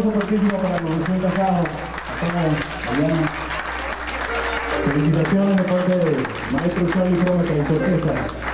aplauso fuertísimo para Producción Casados. Felicitaciones de parte de Maestro Charlie Gómez y su orquesta.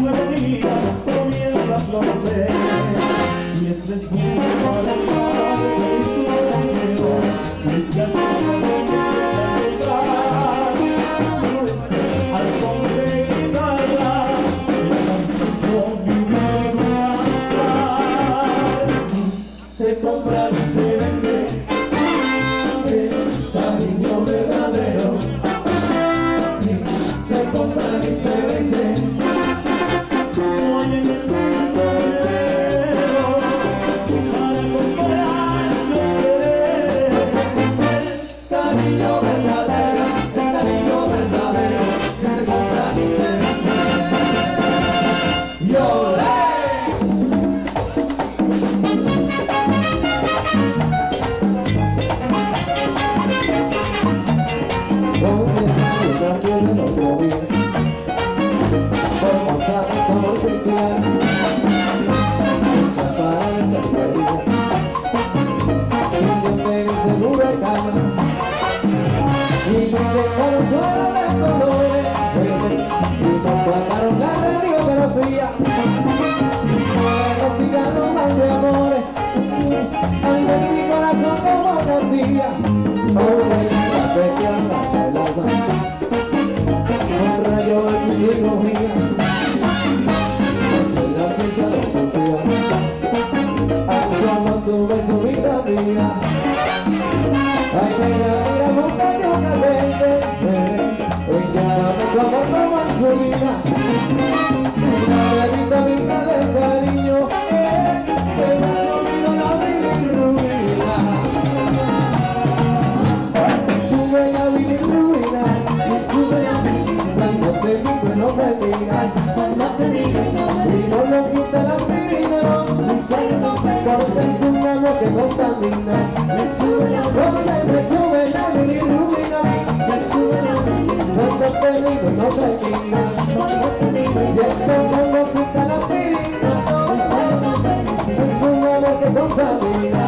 Nuevo día comienza no se y este mundo pinta la pirina, es un que contamina,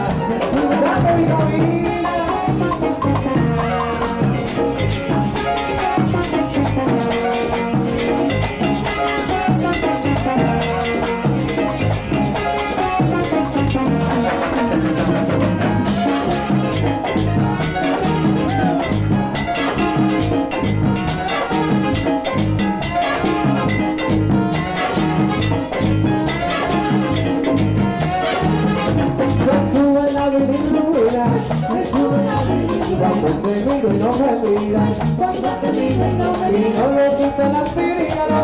Cuando te miro y no me miras Cuando te miro y no me miras Y no le quita la pílora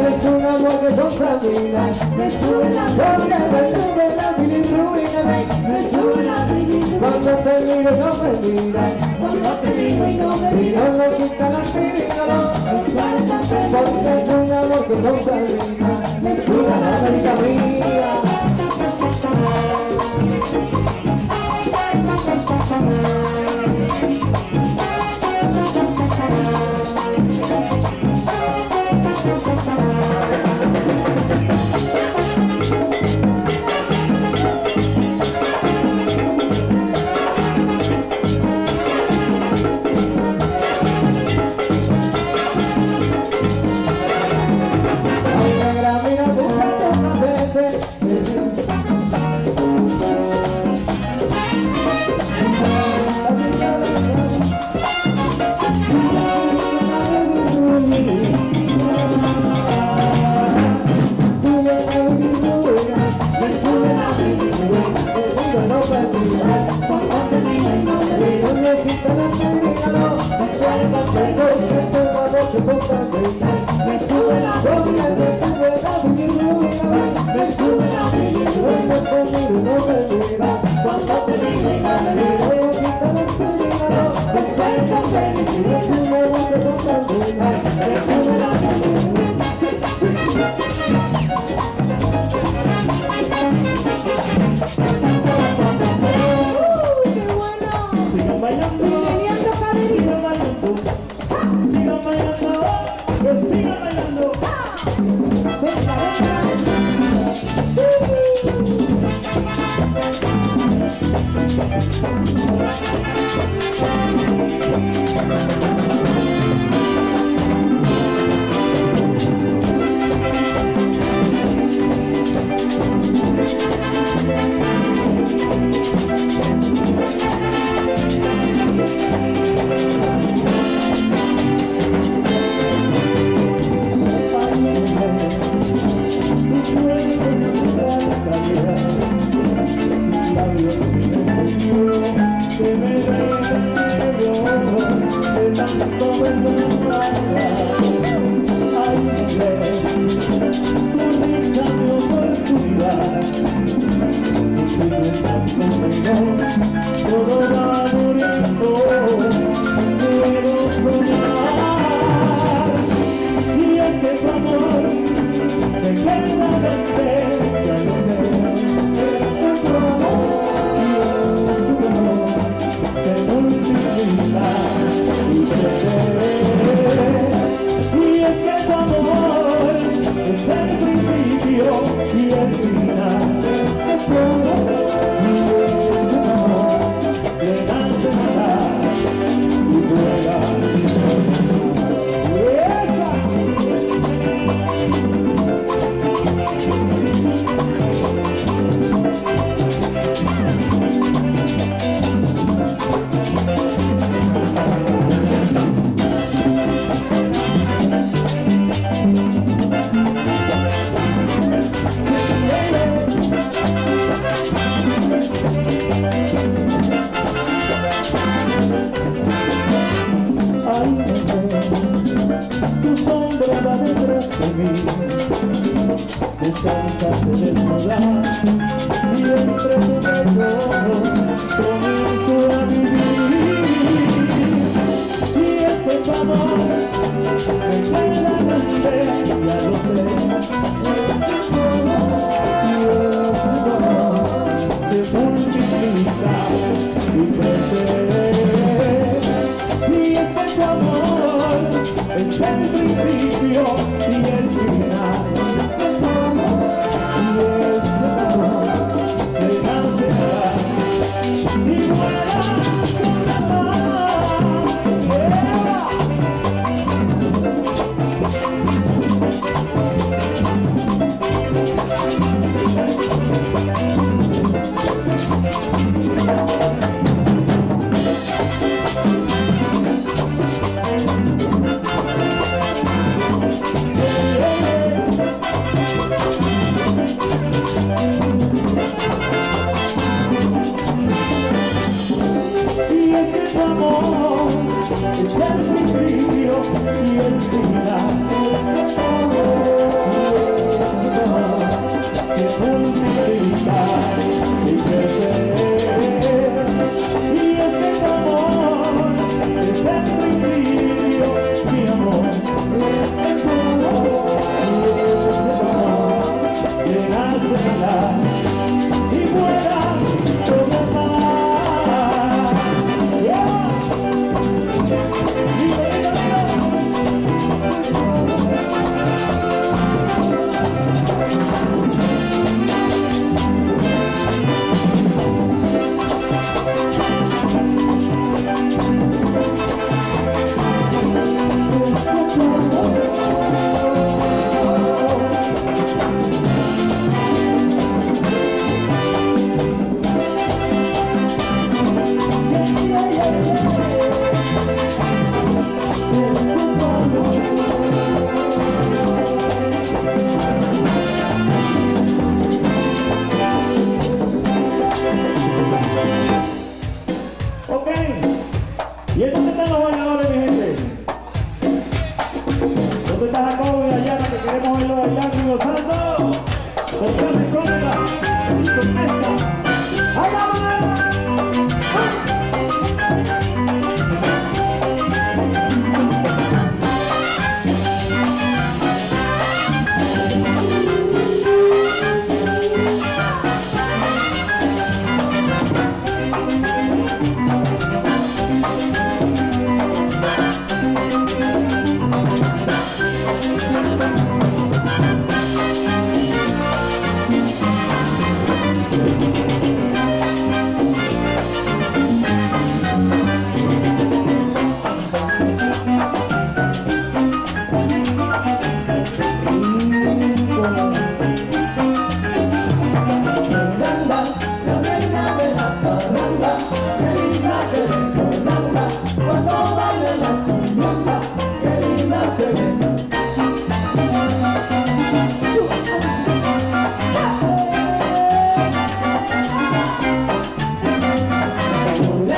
Es un amor que contamina Porque me sube la bilirrubina Cuando te miro y no me miras Cuando te miro y no me miras Y no le quita la pílora Porque es un amor que contamina Es una amor que contamina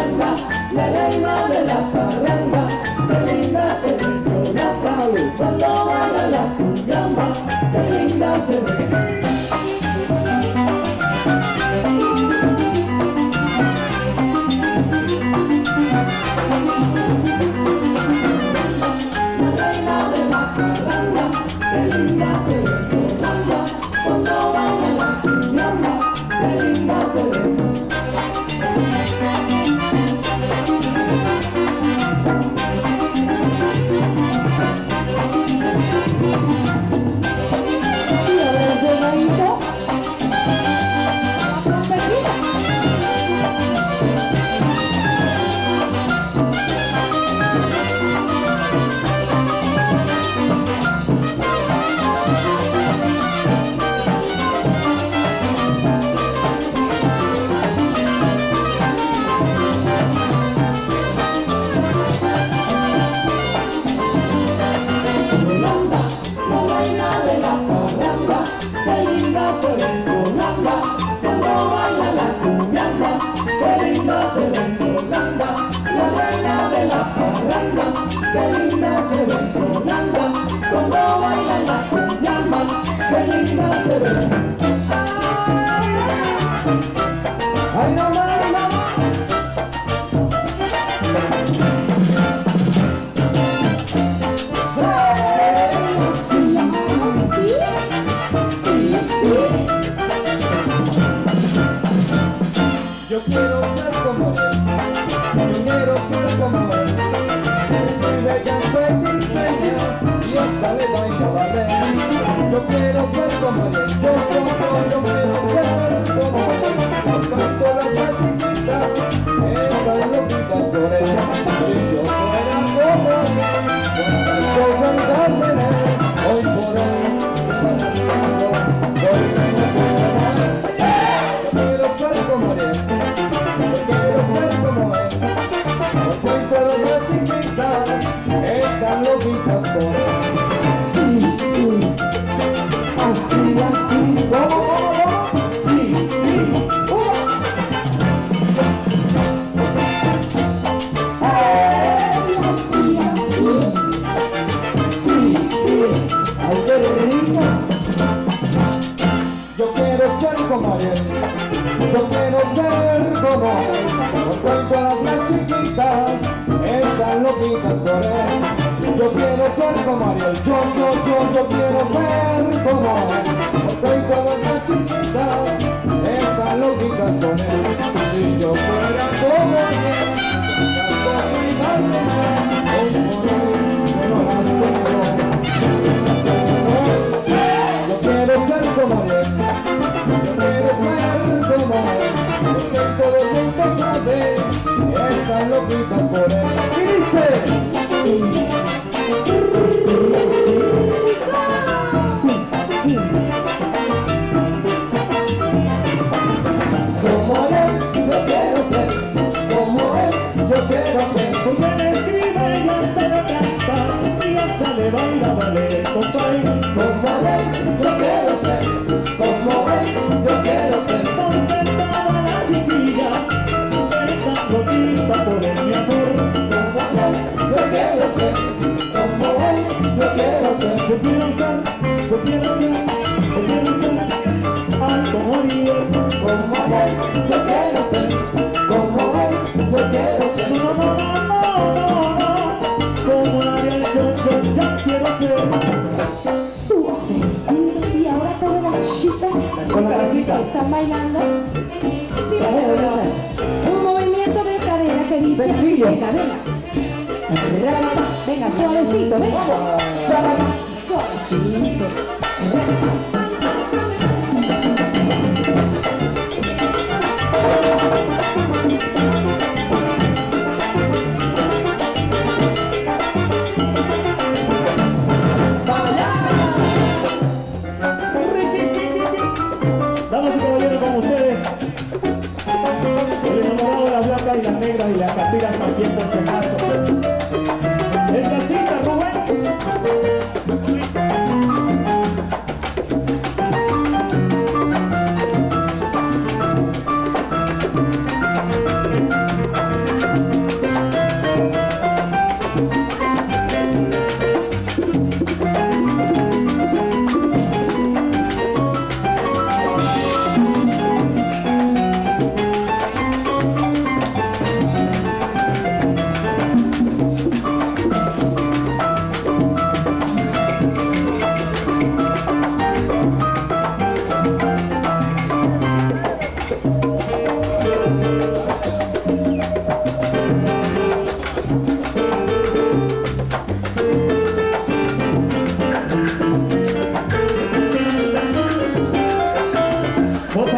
charanga, la reina de la parranga, qué linda se ve con la cuando baila la cuyamba, qué linda se ve Come on, Yo quiero ser como Ariel, yo, yo, yo, yo quiero ser como Porque cuando las chiquitas están loquitas con él. Si yo fuera como Ariel, las cosas como yo no las tengo Yo quiero ser como Ariel, yo quiero ser como él Porque todo el mundo sabe, están loquitas por él. Hadi. sencillo. Venga, venga. Venga, suavecito, venga. Suavecito. negras y las castigan también por semana.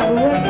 saludos.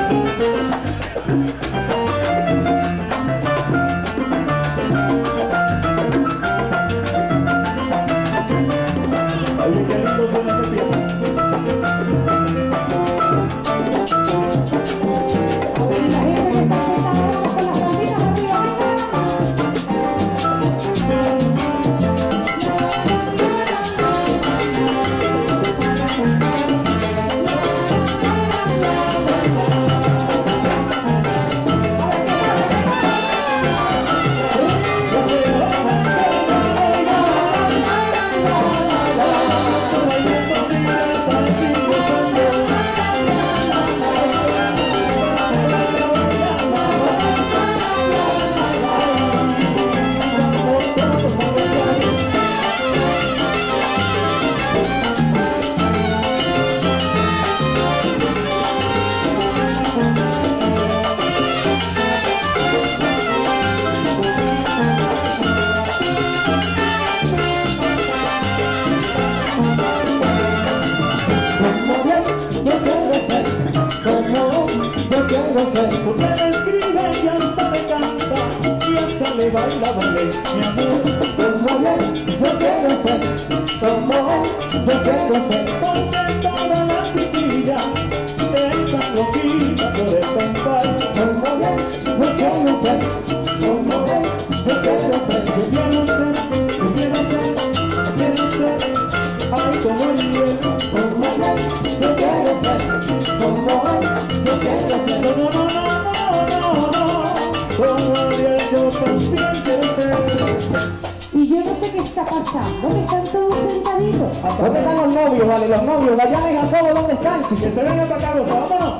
sé qué está pasando, que están todos sentaditos. ¿Dónde están los novios, vale? Los novios, Dayana y Jacobo, ¿dónde están? Que se vengan para casa, vámonos.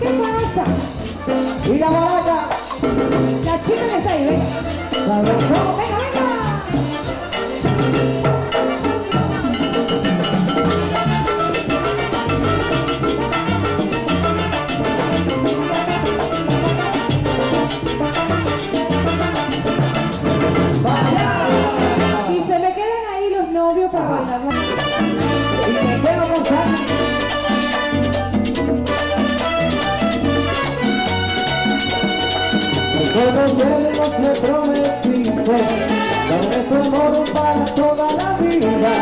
¿Qué pasa? Y la barata. La chica que está ahí, ¿ves? La barata. Todo bien lo que prometiste, daré tu amor para toda la vida,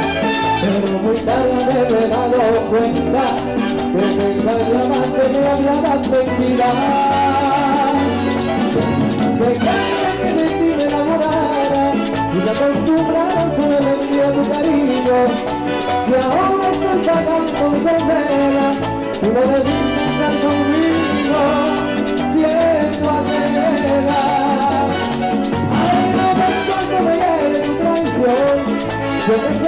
pero muy tarde me he dado cuenta que me engañabas, que me hablabas mentira. Se que de ti me enamorara y me acostumbraron tu memoria, tu cariño, y ahora estoy pagando mi condena, tú no debiste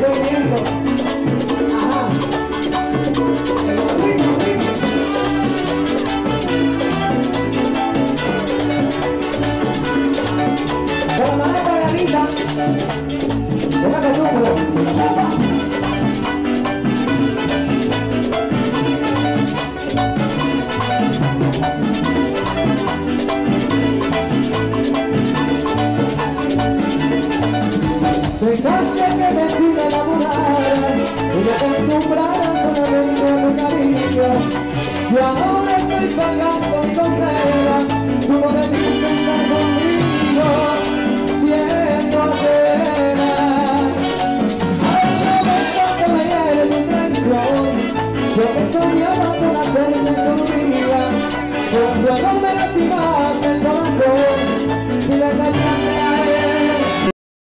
que